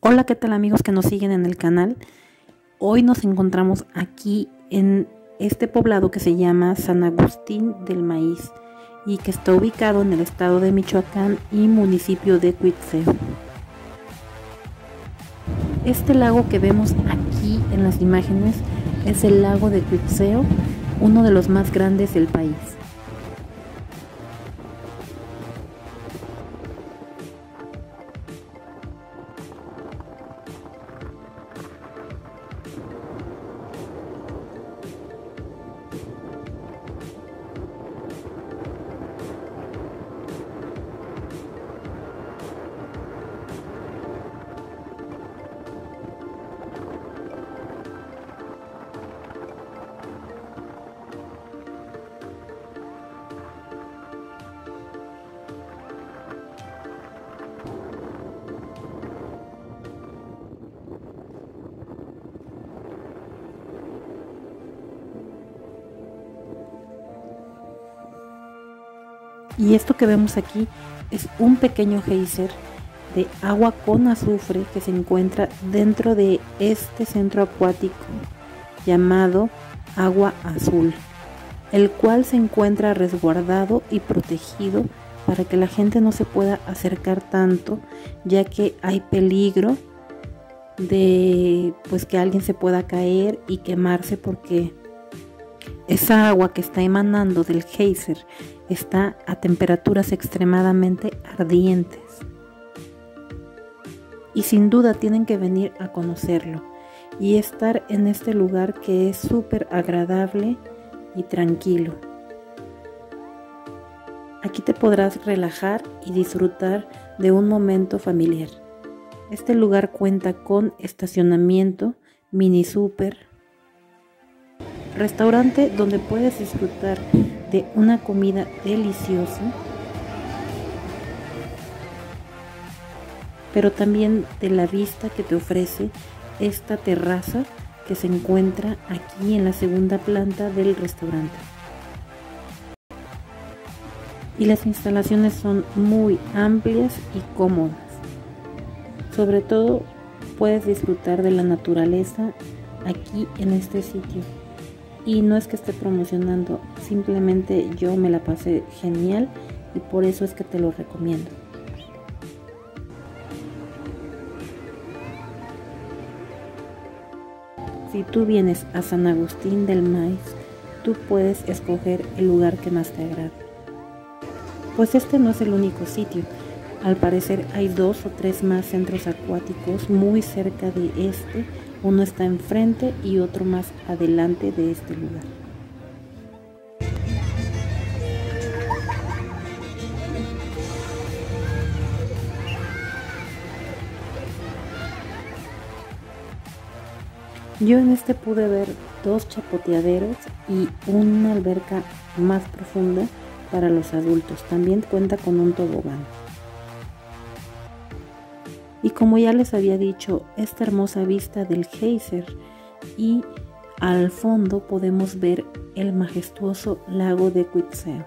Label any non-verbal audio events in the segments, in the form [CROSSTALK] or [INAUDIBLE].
Hola, ¿qué tal amigos que nos siguen en el canal? Hoy nos encontramos aquí en este poblado que se llama San Agustín del Maíz y que está ubicado en el estado de Michoacán y municipio de Cuitzeo. Este lago que vemos aquí en las imágenes es el lago de Cuitzeo, uno de los más grandes del país. Y esto que vemos aquí es un pequeño geyser de agua con azufre que se encuentra dentro de este centro acuático llamado agua azul, el cual se encuentra resguardado y protegido para que la gente no se pueda acercar tanto, ya que hay peligro de pues que alguien se pueda caer y quemarse porque esa agua que está emanando del geyser está a temperaturas extremadamente ardientes. Y sin duda tienen que venir a conocerlo y estar en este lugar que es súper agradable y tranquilo. Aquí te podrás relajar y disfrutar de un momento familiar. Este lugar cuenta con estacionamiento, mini super, restaurante donde puedes disfrutar de una comida deliciosa, pero también de la vista que te ofrece esta terraza que se encuentra aquí en la segunda planta del restaurante. Y las instalaciones son muy amplias y cómodas. Sobre todo puedes disfrutar de la naturaleza aquí en este sitio. Y no es que esté promocionando, simplemente yo me la pasé genial y por eso es que te lo recomiendo. Si tú vienes a San Agustín del Maíz, tú puedes escoger el lugar que más te agrade. Pues este no es el único sitio. Al parecer hay dos o tres más centros acuáticos muy cerca de este uno está enfrente y otro más adelante de este lugar. Yo en este pude ver dos chapoteaderos y una alberca más profunda para los adultos. También cuenta con un tobogán. Y como ya les había dicho, esta hermosa vista del geyser y al fondo podemos ver el majestuoso lago de Cuitzeo.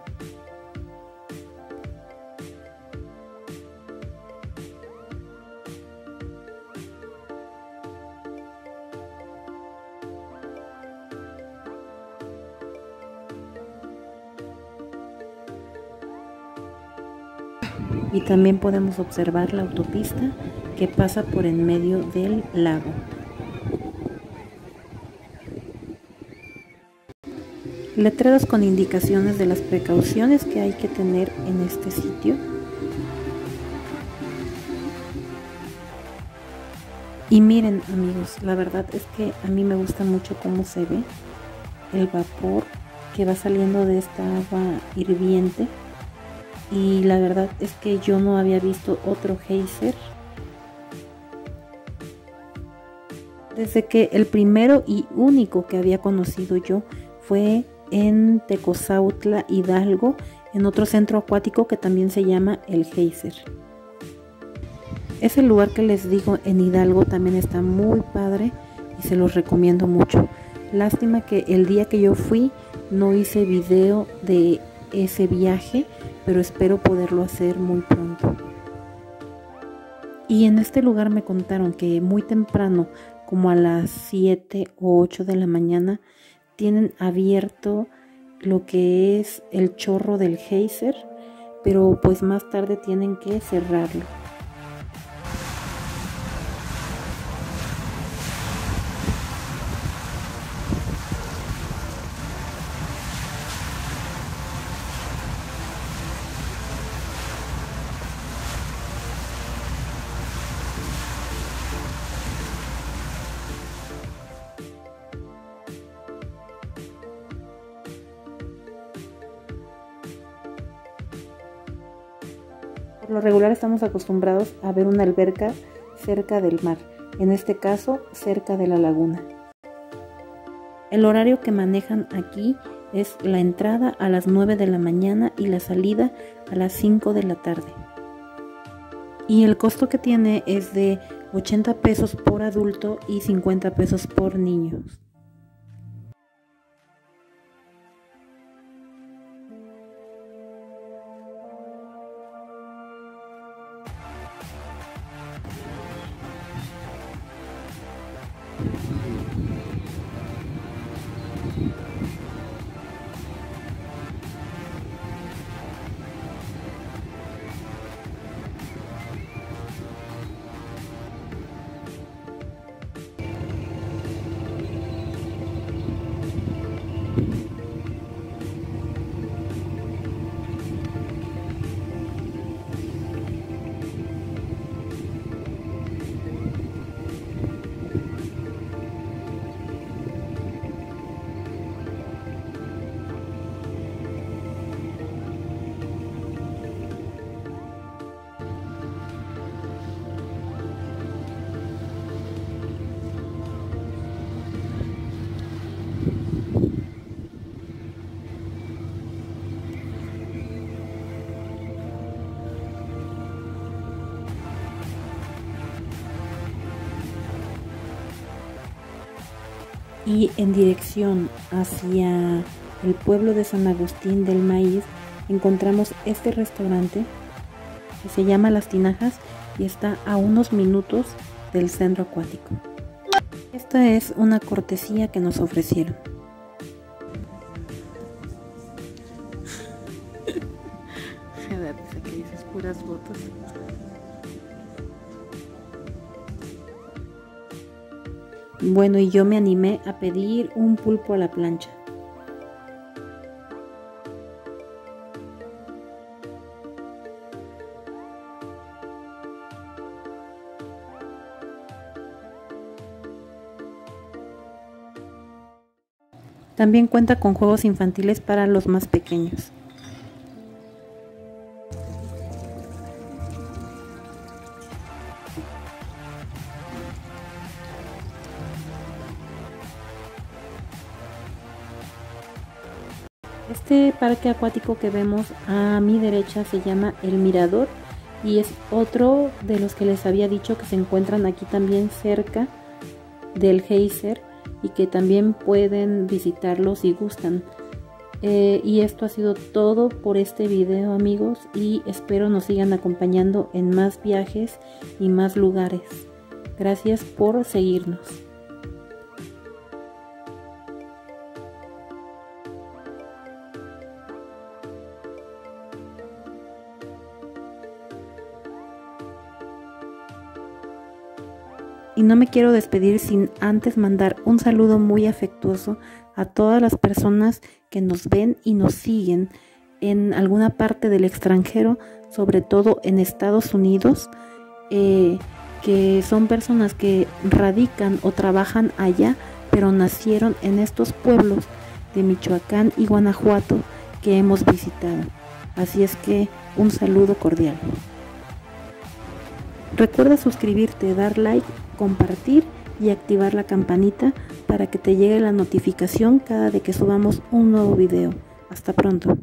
y también podemos observar la autopista que pasa por en medio del lago. Letreros con indicaciones de las precauciones que hay que tener en este sitio. Y miren amigos, la verdad es que a mí me gusta mucho cómo se ve el vapor que va saliendo de esta agua hirviente y la verdad es que yo no había visto otro geyser desde que el primero y único que había conocido yo fue en Tecozautla, Hidalgo, en otro centro acuático que también se llama el Geyser. Ese lugar que les digo en Hidalgo también está muy padre y se los recomiendo mucho. Lástima que el día que yo fui no hice video de ese viaje, pero espero poderlo hacer muy pronto. Y en este lugar me contaron que muy temprano, como a las 7 o 8 de la mañana, tienen abierto lo que es el chorro del geyser, pero pues más tarde tienen que cerrarlo. Lo regular estamos acostumbrados a ver una alberca cerca del mar, en este caso cerca de la laguna. El horario que manejan aquí es la entrada a las 9 de la mañana y la salida a las 5 de la tarde. Y el costo que tiene es de 80 pesos por adulto y 50 pesos por niños. Y en dirección hacia el pueblo de San Agustín del Maíz encontramos este restaurante que se llama Las Tinajas y está a unos minutos del centro acuático. Esta es una cortesía que nos ofrecieron. [LAUGHS] que dices puras fotos. Bueno, y yo me animé a pedir un pulpo a la plancha. También cuenta con juegos infantiles para los más pequeños. Este parque acuático que vemos a mi derecha se llama El Mirador y es otro de los que les había dicho que se encuentran aquí también cerca del Geyser y que también pueden visitarlo si gustan. Eh, y esto ha sido todo por este video amigos y espero nos sigan acompañando en más viajes y más lugares. Gracias por seguirnos. Y no me quiero despedir sin antes mandar un saludo muy afectuoso a todas las personas que nos ven y nos siguen en alguna parte del extranjero, sobre todo en Estados Unidos, eh, que son personas que radican o trabajan allá, pero nacieron en estos pueblos de Michoacán y Guanajuato que hemos visitado. Así es que un saludo cordial. Recuerda suscribirte, dar like, compartir y activar la campanita para que te llegue la notificación cada vez que subamos un nuevo video. Hasta pronto.